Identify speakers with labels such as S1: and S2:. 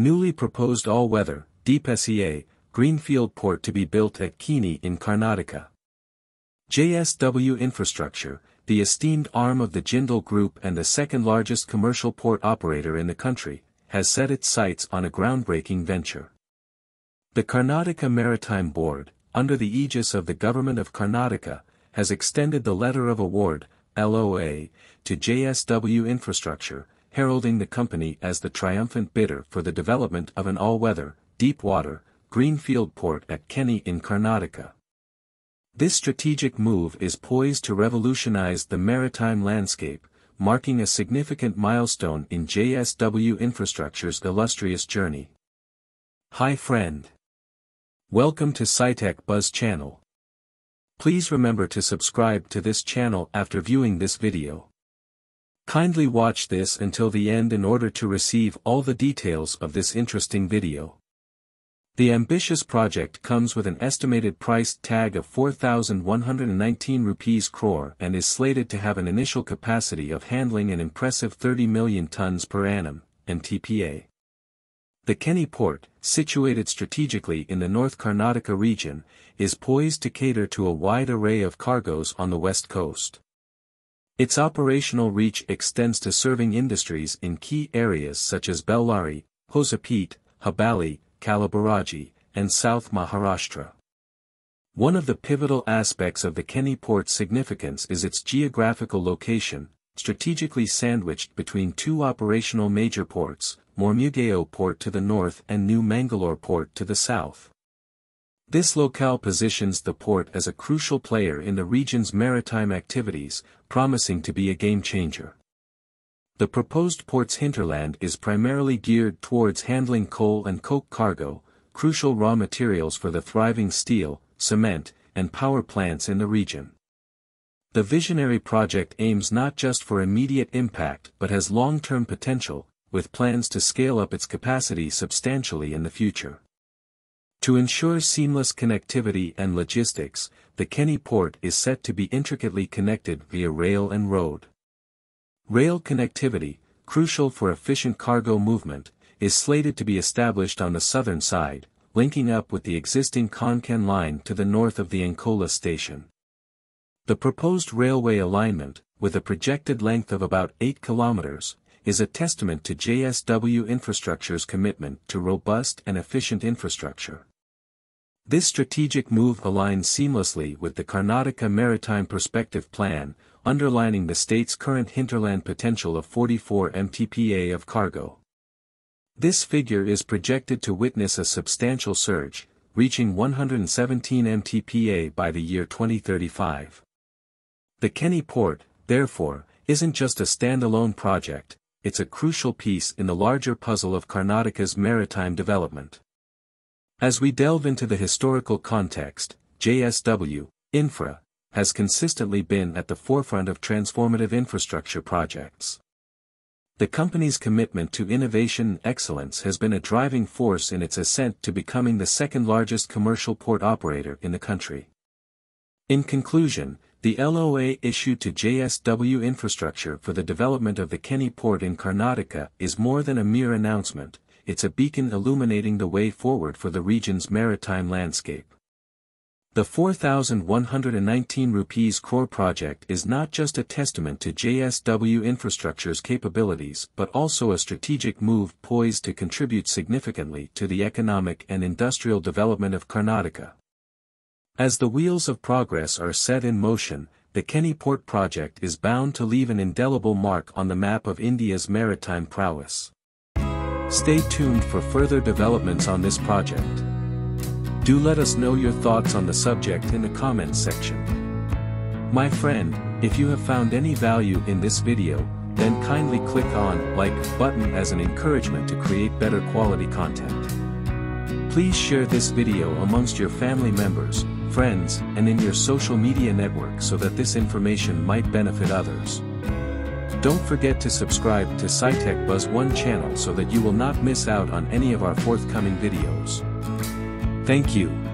S1: Newly proposed all-weather, deep SEA, greenfield port to be built at Keni in Karnataka. JSW Infrastructure, the esteemed arm of the Jindal Group and the second-largest commercial port operator in the country, has set its sights on a groundbreaking venture. The Karnataka Maritime Board, under the aegis of the Government of Karnataka, has extended the letter of award, LOA, to JSW Infrastructure, heralding the company as the triumphant bidder for the development of an all-weather, deep-water, greenfield port at Keni in Karnataka. This strategic move is poised to revolutionize the maritime landscape, marking a significant milestone in JSW Infrastructure's illustrious journey. Hi friend. Welcome to SciTech Buzz channel. Please remember to subscribe to this channel after viewing this video. Kindly watch this until the end in order to receive all the details of this interesting video. The ambitious project comes with an estimated price tag of 4,119 rupees crore and is slated to have an initial capacity of handling an impressive 30 million tons per annum, MTPA. The Keni port, situated strategically in the North Karnataka region, is poised to cater to a wide array of cargoes on the west coast. Its operational reach extends to serving industries in key areas such as Bellary, Hosapete, Hubballi, Kalaburagi, and South Maharashtra. One of the pivotal aspects of the Keni port's significance is its geographical location, strategically sandwiched between two operational major ports, Mormugao port to the north and New Mangalore port to the south. This locale positions the port as a crucial player in the region's maritime activities, promising to be a game-changer. The proposed port's hinterland is primarily geared towards handling coal and coke cargo, crucial raw materials for the thriving steel, cement, and power plants in the region. The visionary project aims not just for immediate impact but has long-term potential, with plans to scale up its capacity substantially in the future. To ensure seamless connectivity and logistics, the Keni port is set to be intricately connected via rail and road. Rail connectivity, crucial for efficient cargo movement, is slated to be established on the southern side, linking up with the existing Konkan line to the north of the Ankola station. The proposed railway alignment, with a projected length of about 8 kilometers, is a testament to JSW Infrastructure's commitment to robust and efficient infrastructure. This strategic move aligns seamlessly with the Karnataka Maritime Perspective Plan, underlining the state's current hinterland potential of 44 MTPA of cargo. This figure is projected to witness a substantial surge, reaching 117 MTPA by the year 2035. The Keni port, therefore, isn't just a standalone project, it's a crucial piece in the larger puzzle of Karnataka's maritime development. As we delve into the historical context, JSW, Infra, has consistently been at the forefront of transformative infrastructure projects. The company's commitment to innovation and excellence has been a driving force in its ascent to becoming the second largest commercial port operator in the country. In conclusion, the LOA issued to JSW Infrastructure for the development of the Keni port in Karnataka is more than a mere announcement, it's a beacon illuminating the way forward for the region's maritime landscape. The 4,119 rupees crore project is not just a testament to JSW infrastructure's capabilities but also a strategic move poised to contribute significantly to the economic and industrial development of Karnataka. As the wheels of progress are set in motion, the Keni Port project is bound to leave an indelible mark on the map of India's maritime prowess. Stay tuned for further developments on this project. Do let us know your thoughts on the subject in the comments section. My friend, if you have found any value in this video, then kindly click on like button as an encouragement to create better quality content. Please share this video amongst your family members, friends, and in your social media network so that this information might benefit others. Don't forget to subscribe to SciTech Buzz 1 channel so that you will not miss out on any of our forthcoming videos. Thank you.